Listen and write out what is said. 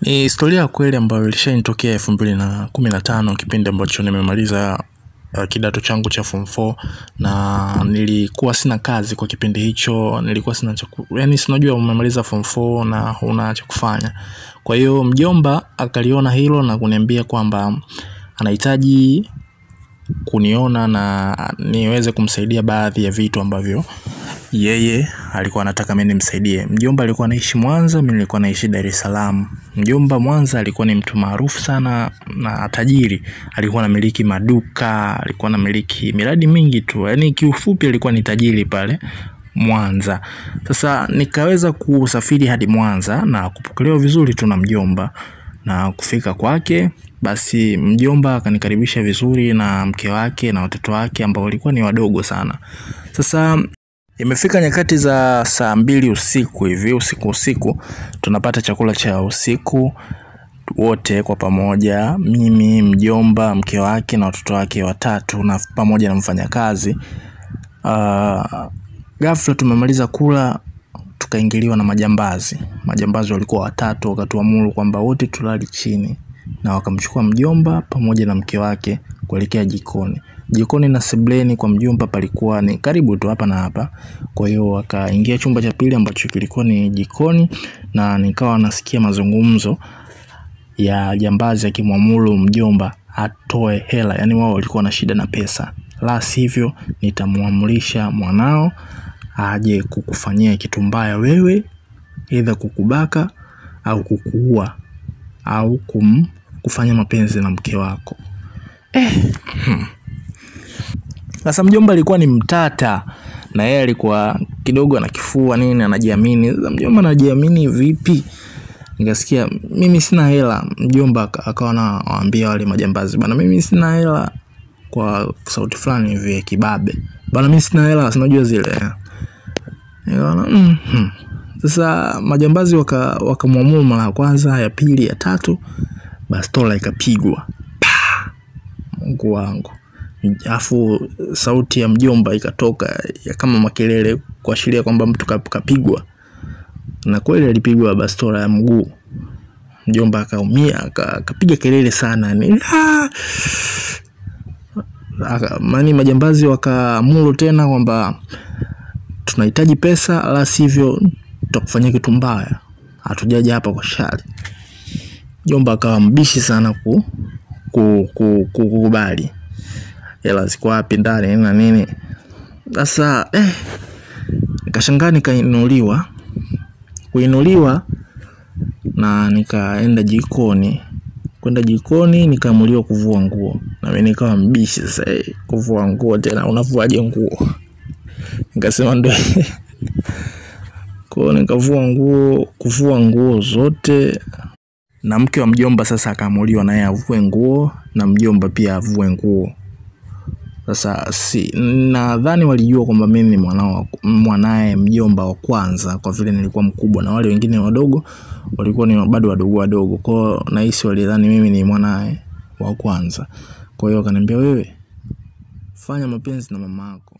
Ni historia ya kweli ambayo ilishanitokea elfu mbili na kumi na tano kipindi ambacho nimemaliza uh, kidato changu cha form 4 na nilikuwa sina kazi kwa kipindi hicho, nilikuwa sina yani sinajua umemaliza form 4 na una cha kufanya. Kwa hiyo mjomba akaliona hilo na kuniambia kwamba anahitaji kuniona na niweze kumsaidia baadhi ya vitu ambavyo yeye alikuwa anataka mimi nimsaidie. Mjomba alikuwa anaishi Mwanza, mimi nilikuwa naishi Dar es Salaam. Mjomba Mwanza alikuwa ni mtu maarufu sana na tajiri. Alikuwa anamiliki maduka, alikuwa anamiliki miradi mingi tu. Yaani kiufupi alikuwa ni tajiri pale Mwanza. Sasa nikaweza kusafiri hadi Mwanza na kupokelewa vizuri tu na mjomba na kufika kwake basi mjomba akanikaribisha vizuri na mke wake na watoto wake ambao walikuwa ni wadogo sana. Sasa imefika nyakati za saa mbili usiku hivi usiku usiku tunapata chakula cha usiku wote kwa pamoja mimi mjomba mke wake na watoto wake watatu na pamoja na mfanyakazi uh, ghafla tumemaliza kula tukaingiliwa na majambazi. Majambazi walikuwa watatu wakatuamuru kwamba wote tulali chini na wakamchukua mjomba pamoja na mke wake kuelekea jikoni. Jikoni na sebleni kwa mjomba palikuwa ni karibu tu hapa na hapa. Kwa hiyo wakaingia chumba cha pili ambacho kilikuwa ni jikoni na nikawa nasikia mazungumzo ya jambazi akimwamuru mjomba atoe hela. Yaani wao walikuwa na shida na pesa. La sivyo nitamwamrisha mwanao aje kukufanyia kitu mbaya wewe aidha kukubaka au kukuua au kum, kufanya mapenzi na mke wako. Eh. sasa mjomba alikuwa ni mtata na yeye alikuwa kidogo anakifua nini anajiamini. Sasa mjomba anajiamini vipi? Nikasikia mimi sina hela. Mjomba aka- akawa anawaambia wale majambazi bana mimi sina hela kwa sauti fulani hivi ya kibabe. Bana mimi sina hela sinajua zile Nikaona, mm, hmm. sasa majambazi wakamwamua waka- mara ya kwanza ya pili ya tatu bastola ikapigwa. Mungu wangu. Afu sauti ya mjomba ikatoka ya kama makelele kuashiria kwamba mtu kapigwa. Na kweli alipigwa bastola ya mguu. Mjomba akaumia aka- akapiga kelele sana. Ni "Ah!" Mani majambazi wakaamuru tena kwamba tunahitaji pesa la sivyo tutakufanyia kitu mbaya. Hatujaja hapa kwa shari. Jomba akawa mbishi sana ku, ku, ku, ku, hela ziko wapi ndani na nini. Sasa eh, nikashangaa nikainuliwa. Kuinuliwa na nikaenda jikoni. Kwenda jikoni nikaamuliwa kuvua nguo. Na mimi nikawa mbishi sasa eh, kuvua nguo tena. Unavuaje nguo nikasema ndo kwao nikavua nguo kuvua nguo zote. Na mke wa mjomba sasa akaamuliwa naye avue nguo na mjomba pia avue nguo. Sasa si nadhani walijua kwamba mimi ni mwanao mwanae mjomba wa kwanza kwa vile nilikuwa mkubwa na wale wengine wadogo walikuwa ni bado wadogo wadogo. Kwao nahisi walidhani mimi ni mwanae wa kwanza. Kwa hiyo akaniambia, wewe fanya mapenzi na mama yako